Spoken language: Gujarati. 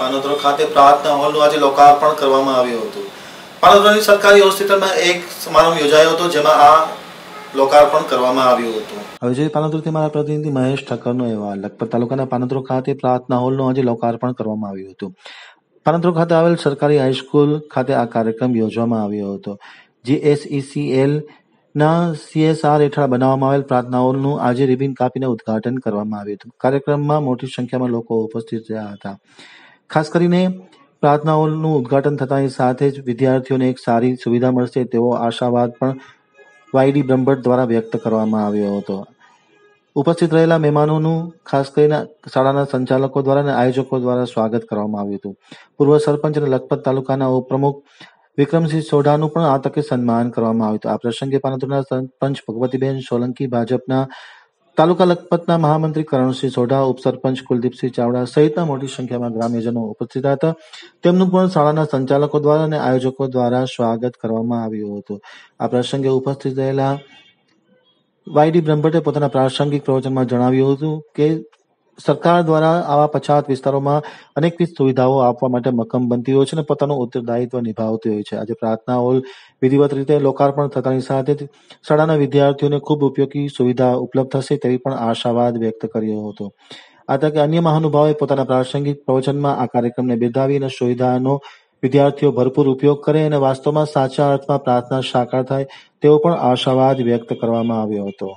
પાનોતરો ખાતે પ્રાર્થના હોલનું આજે લોકાર્પણ કરવામાં આવ્યું હતું. પાનોદરાની સરકારી હોસ્પિટલમાં એક સમારંભ યોજાયો હતો, જેમાં આ લોકાર્પણ કરવામાં આવ્યું હતું. હવે જોઈએ પાનોતરથી મારા પ્રતિનિધિ મહેશ ઠક્કરનો અહેવાલ. લખપત તાલુકાના પાનોતરો ખાતે પ્રાર્થના હોલનું આજે લોકાર્પણ કરવામાં આવ્યું હતું. પાનોતરો ખાતે આવેલ સરકારી હાઈસ્કૂલ ખાતે આ કાર્યક્રમ યોજવામાં આવ્યો હતો જીએસઈસીએલ ના સીએસઆર હેઠળ બનાવવામાં આવેલ પ્રાર્થના હોલનું આજે રિબિન કાપીને ઉદ્ઘાટન કરવામાં આવ્યું હતું. કાર્યક્રમમાં મોટી સંખ્યામાં લોકો ઉપસ્થિત રહ્યા હતા. ખાસ કરીને પ્રાર્થનાઓનું ઉદઘાટન થતાની સાથે જ વિદ્યાર્થીઓને એક સારી સુવિધા મળશે તેવો આશાવાદ પણ વાયડી બ્રહ્મભટ્ટ દ્વારા વ્યક્ત કરવામાં આવ્યો હતો. ઉપસ્થિત રહેલા મહેમાનોનું ખાસ કરીને શાળાના સંચાલકો દ્વારા અને આયોજકો દ્વારા સ્વાગત કરવામાં આવ્યું હતું. પૂર્વ સરપંચ અને લખપત તાલુકાના ઉપપ્રમુખ વિક્રમસિંહ સોઢાનું પણ આ તકે સન્માન કરવામાં આવ્યું હતું. આ પ્રસંગે પાનતુરના સરપંચ ભગવતીબેન સોલંકી ભાજપના તાલુકા લખપતના મહામંત્રી કરણસિંહ સોઢા, ઉપસરપંચ કુલદીપસિંહ ચાવડા સહિતના મોટી સંખ્યામાં ગ્રામ્યજનો ઉપસ્થિત હતા. તેમનું પણ શાળાના સંચાલકો દ્વારા અને આયોજકો દ્વારા સ્વાગત કરવામાં આવ્યું હતું. આ પ્રસંગે ઉપસ્થિત રહેલા વાયડી બ્રહ્મભટ્ટે પોતાના પ્રાસંગિક પ્રવચનમાં જણાવ્યું હતું કે સરકાર દ્વારા આવા પછાત વિસ્તારોમાં અનેકવિધ સુવિધાઓ આપવા માટે મક્કમ બનતી હોય છે અને પોતાનું ઉત્તરદાયિત્વ નિભાવતી હોય છે. આજે પ્રાર્થના હોલ વિધિવત રીતે લોકાર્પણ થતાની સાથે જ શાળાના વિદ્યાર્થીઓને ખૂબ ઉપયોગી સુવિધા ઉપલબ્ધ થશે તેવી પણ આશાવાદ વ્યક્ત કર્યો હતો. આ તકે અન્ય મહાનુભાવોએ પોતાના પ્રાસંગિક પ્રવચનમાં આ કાર્યક્રમને બિરદાવી અને સુવિધાનો વિદ્યાર્થીઓ ભરપૂર ઉપયોગ કરે અને વાસ્તવમાં સાચા અર્થમાં પ્રાર્થના સાકાર થાય તેવો પણ આશાવાદ વ્યક્ત કરવામાં આવ્યો હતો.